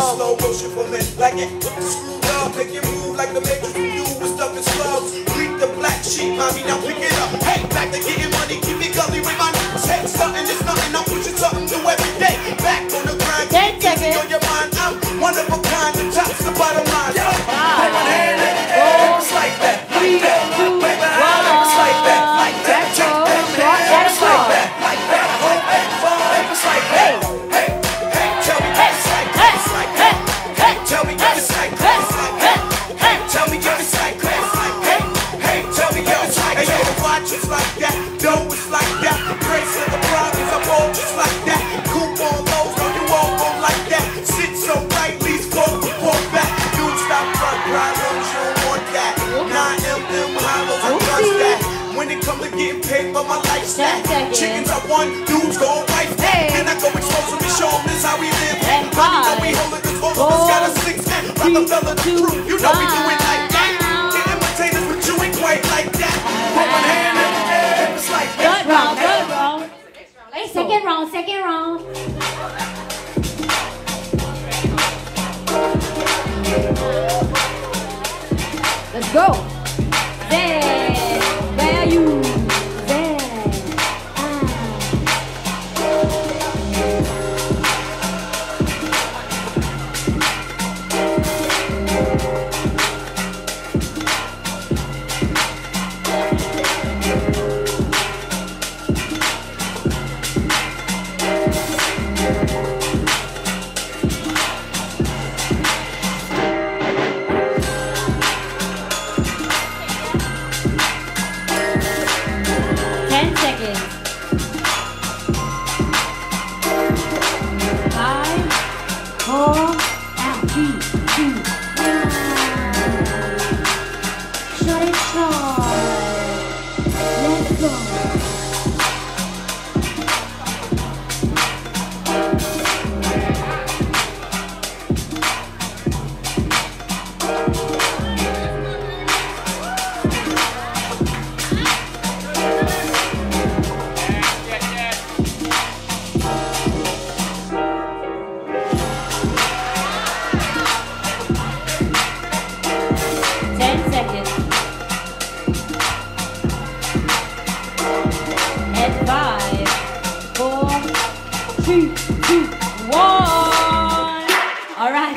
Brooklyn. Like it with the screwed up, make it move like the matrix from you was stuck in slugs. Bleak the black sheep, mommy, now pick it up. Hey, back to getting money, keep me gully that, dough is like that. Grace of the province, I'm all just like that. Coupon lows, no, you won't go like that. Sit so right, leaves forward, report back. Dude, stop front, lows, you don't want that. 9M, them hollows, I trust that. When it come to getting paid for my lifestyle, chickens are one, dudes go wife that. Second round, second round. Let's go. Check seconds. Three, two, one. All right,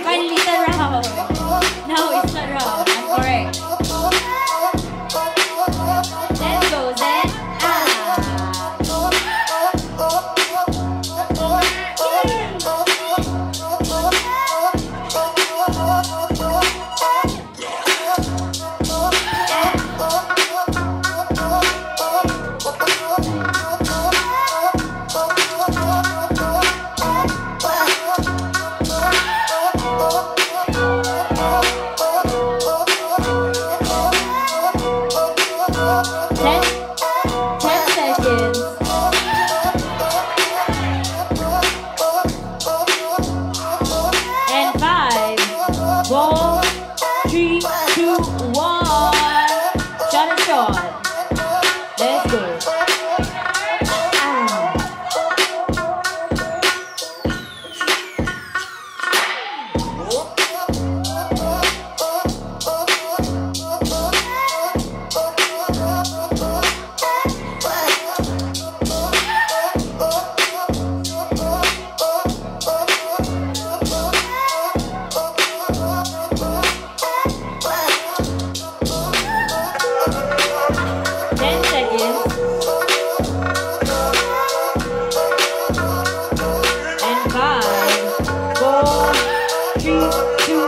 three, two,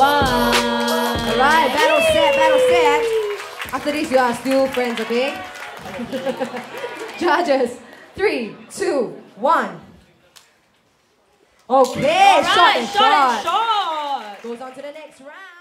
one. Alright, battle set, battle set. After this, you are still friends, okay? Judges, three, two, one. Okay, All Short and Short and shot. shot. Goes on to the next round.